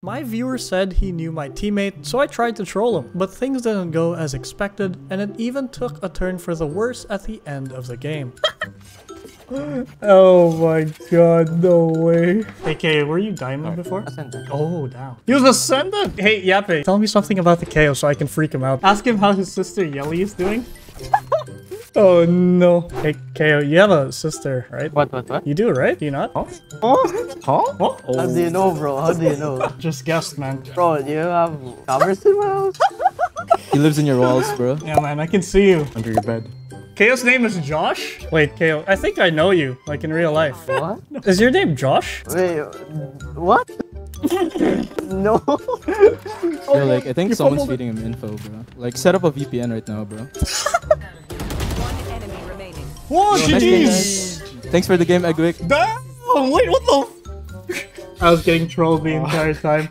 My viewer said he knew my teammate, so I tried to troll him, but things didn't go as expected, and it even took a turn for the worse at the end of the game. oh my god, no way. AK, were you diamond before? Ascendant. Oh, down. He was ascendant! Hey, Yappe, tell me something about the KO so I can freak him out. Ask him how his sister Yelly is doing. Oh no. Hey, KO, you have a sister, right? What, what, what? You do, right? Do you not? Huh? Huh? Oh, How do you know, bro? How do you know? just guessed, man. Bro, do you have covers in my house? He lives in your walls, bro. Yeah, man, I can see you. Under your bed. KO's name is Josh? Wait, KO, I think I know you, like in real life. What? Is your name Josh? Wait, what? no. Yo, like, I think You someone's feeding him info, bro. Like, set up a VPN right now, bro. One enemy remaining. Whoa, Yo, GG's! guys. Thanks for the game, Eggwick. Damn! Wait, what the? I was getting trolled the entire time.